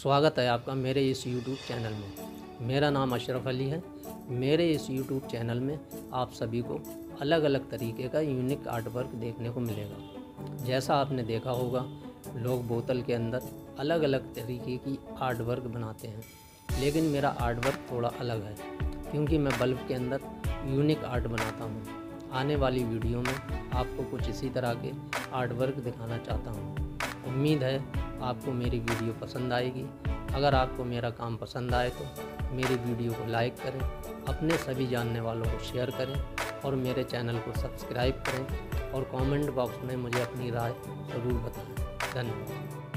स्वागत है आपका मेरे इस यूट्यूब चैनल में। मेरा नाम अशरफ अली है। मेरे इस यूट्यूब चैनल में आप सभी को अलग अलग तरीके का यूनिक आर्ट वर्क देखने को मिलेगा। जैसा आपने देखा होगा, लोग बोतल के अंदर अलग अलग तरीके की आर्ट वर्क बनाते हैं। लेकिन मेरा आर्ट वर्क थोड़ा अलग है, क्योंकि मैं बल्ब के अंदर यूनिक आर्ट बनाता हूँ। आने वाली वीडियो में आपको कुछ इसी तरह के आर्ट वर्क दिखाना चाहता हूँ। उम्मीद है आपको मेरी वीडियो पसंद आएगी। अगर आपको मेरा काम पसंद आए तो मेरी वीडियो को लाइक करें, अपने सभी जानने वालों को शेयर करें और मेरे चैनल को सब्सक्राइब करें और कमेंट बॉक्स में मुझे अपनी राय ज़रूर बताएँ। धन्यवाद।